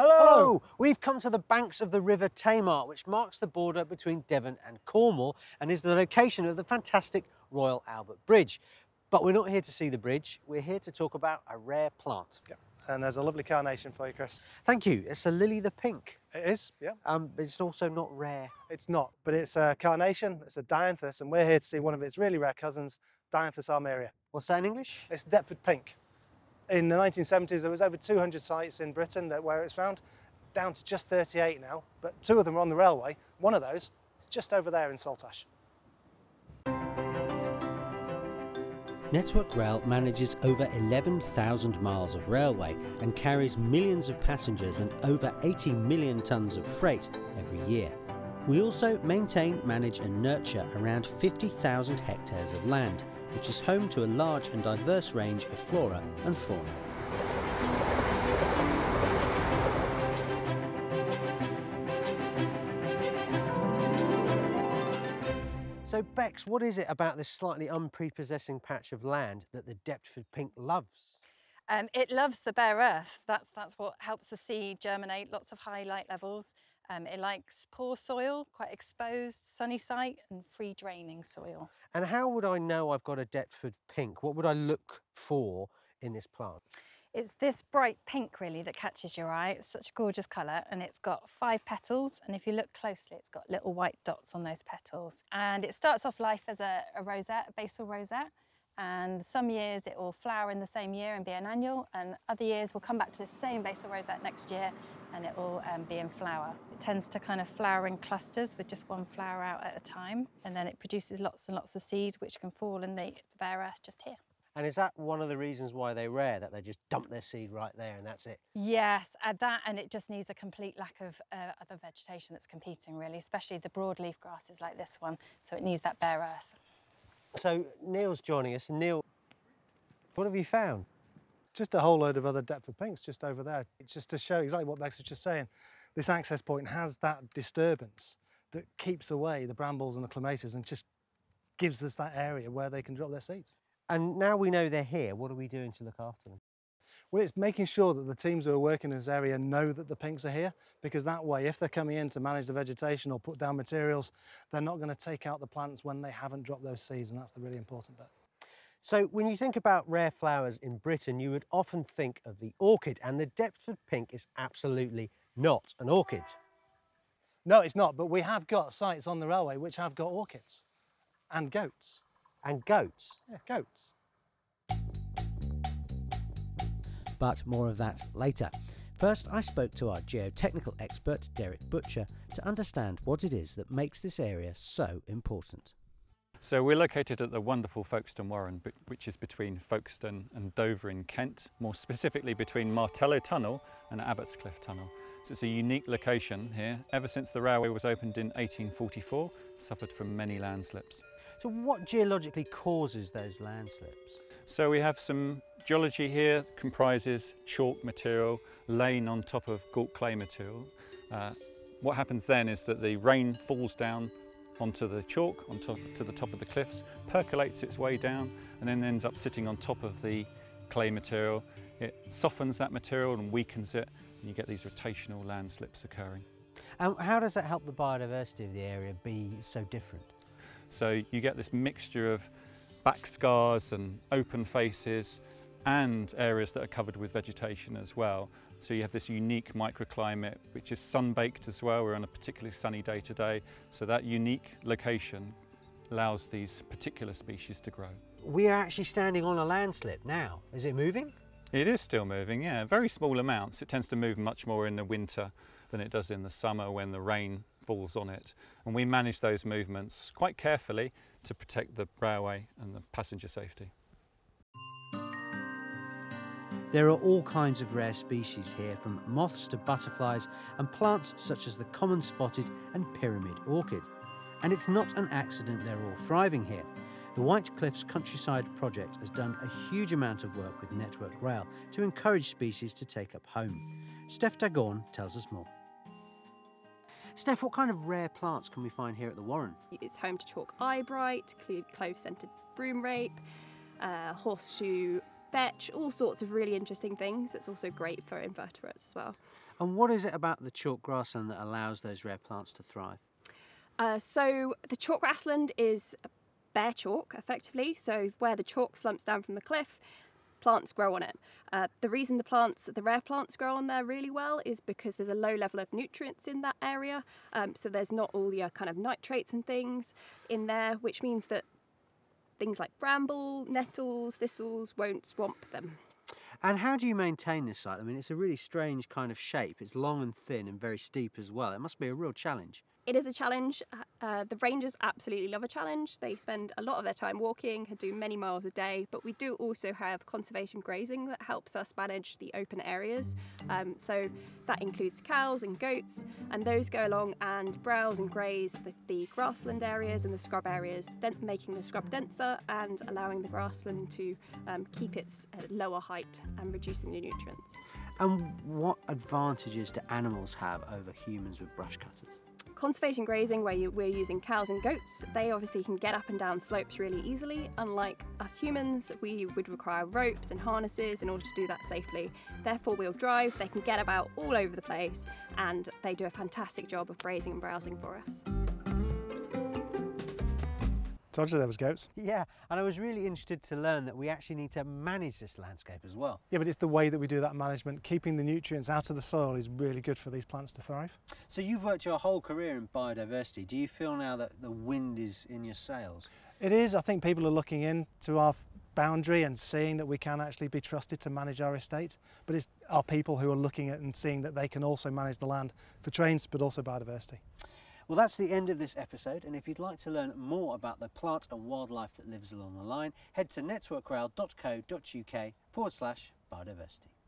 Hello. Hello! We've come to the banks of the River Tamar, which marks the border between Devon and Cornwall and is the location of the fantastic Royal Albert Bridge. But we're not here to see the bridge, we're here to talk about a rare plant. Yeah. And there's a lovely carnation for you, Chris. Thank you. It's a lily the pink. It is, yeah. Um, but it's also not rare. It's not, but it's a carnation, it's a dianthus, and we're here to see one of its really rare cousins, Dianthus armeria. What's that in English? It's Deptford pink. In the 1970s, there was over 200 sites in Britain that where it's found, down to just 38 now, but two of them are on the railway. One of those is just over there in Saltash. Network Rail manages over 11,000 miles of railway and carries millions of passengers and over 80 million tonnes of freight every year. We also maintain, manage and nurture around 50,000 hectares of land, which is home to a large and diverse range of flora and fauna. So Bex, what is it about this slightly unprepossessing patch of land that the Deptford pink loves? Um, it loves the bare earth. That's, that's what helps the seed germinate, lots of high light levels. Um, it likes poor soil, quite exposed, sunny site and free draining soil. And how would I know I've got a Deptford pink? What would I look for in this plant? It's this bright pink really that catches your eye. It's such a gorgeous colour and it's got five petals and if you look closely it's got little white dots on those petals. And it starts off life as a, a rosette, a basal rosette and some years it will flower in the same year and be an annual and other years we'll come back to the same basal rosette next year and it will um, be in flower. It tends to kind of flower in clusters with just one flower out at a time and then it produces lots and lots of seeds which can fall in the, the bare earth just here. And is that one of the reasons why they're rare, that they just dump their seed right there and that's it? Yes, uh, that and it just needs a complete lack of uh, other vegetation that's competing really, especially the broadleaf grasses like this one. So it needs that bare earth. So Neil's joining us. And Neil, what have you found? Just a whole load of other Deptford pinks just over there. It's just to show exactly what Bex was just saying. This access point has that disturbance that keeps away the brambles and the clematis and just gives us that area where they can drop their seeds. And now we know they're here, what are we doing to look after them? Well, it's making sure that the teams who are working in this area know that the pinks are here, because that way, if they're coming in to manage the vegetation or put down materials, they're not going to take out the plants when they haven't dropped those seeds, and that's the really important bit. So when you think about rare flowers in Britain, you would often think of the orchid, and the Deptford pink is absolutely not an orchid. No, it's not, but we have got sites on the railway which have got orchids and goats. And goats? Yeah, goats. But more of that later. First, I spoke to our geotechnical expert, Derek Butcher, to understand what it is that makes this area so important. So we're located at the wonderful Folkestone Warren, which is between Folkestone and Dover in Kent, more specifically between Martello Tunnel and Abbotscliff Tunnel. So it's a unique location here. Ever since the railway was opened in 1844, suffered from many landslips. So what geologically causes those landslips? So we have some geology here comprises chalk material laying on top of gault clay material. Uh, what happens then is that the rain falls down onto the chalk, onto to the top of the cliffs, percolates its way down and then ends up sitting on top of the clay material. It softens that material and weakens it and you get these rotational landslips occurring. And how does that help the biodiversity of the area be so different? So you get this mixture of back scars and open faces and areas that are covered with vegetation as well. So you have this unique microclimate which is sun-baked as well. We're on a particularly sunny day today. So that unique location allows these particular species to grow. We are actually standing on a landslip now. Is it moving? It is still moving, yeah. Very small amounts. It tends to move much more in the winter than it does in the summer when the rain falls on it. And we manage those movements quite carefully to protect the railway and the passenger safety. There are all kinds of rare species here, from moths to butterflies and plants such as the common spotted and pyramid orchid. And it's not an accident they're all thriving here. The White Cliffs Countryside Project has done a huge amount of work with Network Rail to encourage species to take up home. Steph Dagorn tells us more. Steph, what kind of rare plants can we find here at the Warren? It's home to chalk eyebright, clove-scented broom rape, uh, horseshoe vetch, all sorts of really interesting things. It's also great for invertebrates as well. And what is it about the chalk grassland that allows those rare plants to thrive? Uh, so the chalk grassland is bare chalk, effectively. So where the chalk slumps down from the cliff, plants grow on it. Uh, the reason the plants, the rare plants, grow on there really well is because there's a low level of nutrients in that area. Um, so there's not all the kind of nitrates and things in there, which means that things like bramble, nettles, thistles won't swamp them. And how do you maintain this site? I mean, it's a really strange kind of shape. It's long and thin and very steep as well. It must be a real challenge. It is a challenge. Uh, the rangers absolutely love a challenge. They spend a lot of their time walking, and do many miles a day, but we do also have conservation grazing that helps us manage the open areas. Um, so that includes cows and goats, and those go along and browse and graze the, the grassland areas and the scrub areas, making the scrub denser and allowing the grassland to um, keep its uh, lower height and reducing the nutrients. And what advantages do animals have over humans with brush cutters? Conservation grazing, where you, we're using cows and goats, they obviously can get up and down slopes really easily. Unlike us humans, we would require ropes and harnesses in order to do that safely. They're four wheel drive, they can get about all over the place, and they do a fantastic job of grazing and browsing for us. Told you there was goats. Yeah, and I was really interested to learn that we actually need to manage this landscape as well. Yeah, but it's the way that we do that management. Keeping the nutrients out of the soil is really good for these plants to thrive. So you've worked your whole career in biodiversity. Do you feel now that the wind is in your sails? It is. I think people are looking into our boundary and seeing that we can actually be trusted to manage our estate. But it's our people who are looking at and seeing that they can also manage the land for trains, but also biodiversity. Well, that's the end of this episode, and if you'd like to learn more about the plant and wildlife that lives along the line, head to networkrail.co.uk forward slash biodiversity.